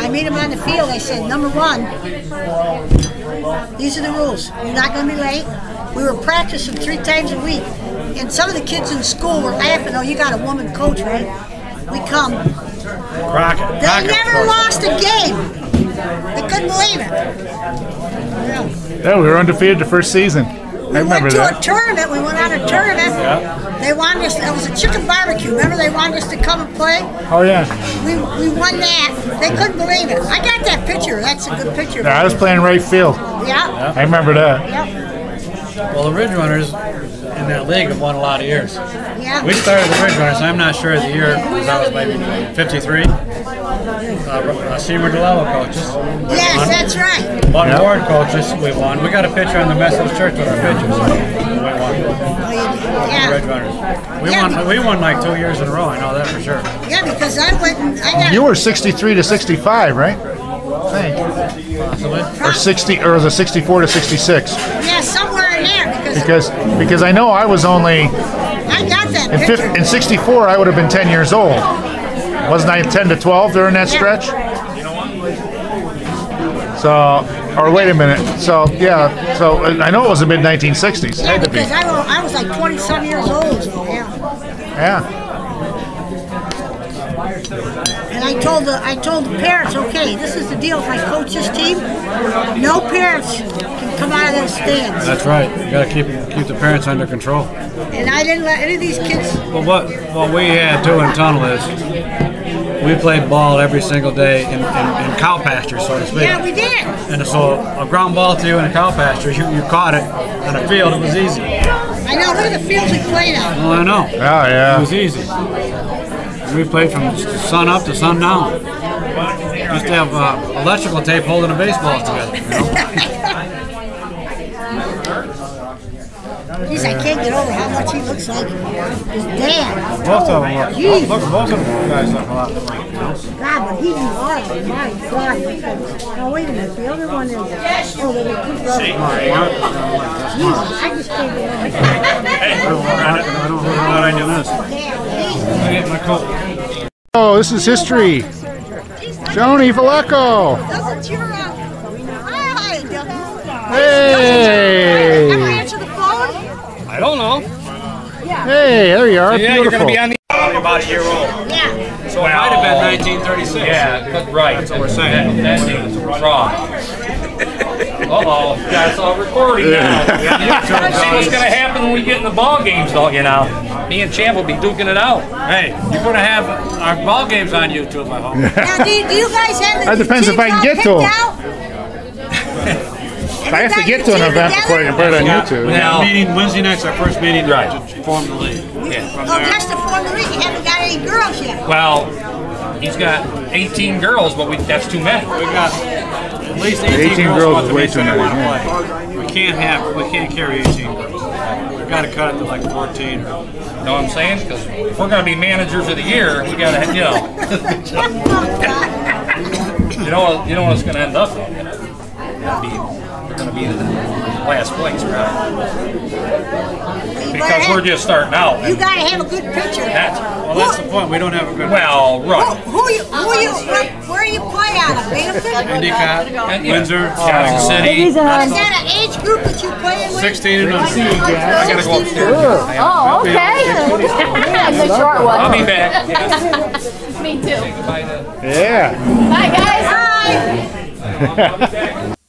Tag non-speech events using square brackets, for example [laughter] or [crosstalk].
I meet them on the field. I said, number one, these are the rules. You're not going to be late. We were practicing three times a week, and some of the kids in school were laughing. Oh, you got a woman coach, right? We come. Crockett. They Crockett never lost a game. They couldn't believe it. Yeah. Yeah, we were undefeated the first season. We I remember went to that. a tournament. We went on a tournament. They wanted us. It was a chicken barbecue. Remember, they wanted us to come and play. Oh yeah. We, we won that. They couldn't believe it. I got that picture. That's a good picture. Yeah, I was playing right field. Yeah. I remember that. Yep. Well, the Ridge Runners in that league have won a lot of years. Yeah. We started the Ridge Runners. I'm not sure of the year because I was maybe 53. Uh, uh, Seymour DeLello coaches. Yes, that's right. Button Yeah. Ward coaches. We won. We got a picture on the Methodist Church with our pictures. We won. You did. The Ridge Yeah. Runners. We Yeah. won. We won like two years in a row. I know that for sure. Yeah, because I went I got. You were 63 to 65, right? I. Possibly. Or 60, or was it 64 to 66? Yeah, somewhere in there because Because because I know I was only I got that in, picture. fif- in 64. I would have been 10 years old. Wasn't I 10 to 12 during that stretch? So, or wait a minute. So yeah. So I know it was the mid 1960s. Yeah, Had to be. because I was, I was like 20 some years old. So yeah. Yeah. And I told the I told the parents, okay, this is the deal. If I coach this team, no parents can come out of their stands. That's right. You got to keep keep the parents under control. And I didn't let any of these kids. Well, what what we had too in Tunnel is we played ball every single day in, in, in cow pasture, so to speak. Yeah, we did. And so a ground ball to you in a cow pasture, you, you caught it on a field. It was easy. I know. Look at the fields we played on. Well, I know. Oh It was easy. We played from sun up to sun down. Used to have uh, electrical tape holding the baseballs together. You know? [laughs] Geez, I can't get over how much he looks like his dad. Both of them look. Jeez. Look, both of them guys look a lot alike. You know? God, but he's wild. My God. Oh, wait a minute. The other one is. Oh, they're the two brothers. Jesus, I just can't get over it. I don't know how I knew this. Damn, I get my coat. Oh, this is history. Joni Villecco. Doesn't your hi, Doesn't Hey. ever answer the phone? I don't know. Hey, there you are. Yeah, you're gonna be on the. Probably about a year old. Yeah. So it might have been 1936. Yeah, but- right. That's what we're saying. That, that wrong. [laughs] Uh-oh, that's all recording now. Yeah. [laughs] See what's gonna happen when we get in the ball games, though. You know, me and Champ will be duking it out. Hey, you're gonna have our ball games on YouTube, I hope. [laughs] Now, do, do you guys have the That depends if I can get to picked 'em. out? I have to get to an event before I can put it on We YouTube. got a meeting Wednesday night's our first meeting Right. to form the league. Oh, that's the form of the league. You haven't got any girls yet. Well, he's got 18 girls, but we, that's too many. We got at least 18, 18 girls, girls is way too many, yeah. We can't have, we can't carry 18 girls. We've got to cut it to like 14. You know what I'm saying? Because if we're gonna be managers of the year, we gotta, you know, Oh, [laughs] you know, you know what it's gonna end up. in. We're gonna be, we're gonna be in last place, right? Because better we're just starting out. You gotta have a good picture. That's Well, that's the point. We don't have a good well, Who, right. who you, who you, uh-huh. where, where you play out of? Binghamton? Endicott, yeah, Windsor, Johnson City. Is that an age group that you playing with? 16 and under. I gotta go upstairs. Oh, okay. the short [laughs] one. I'll be back. [laughs] Me too. Bye then. Yeah. Bye, guys. Hi. [laughs]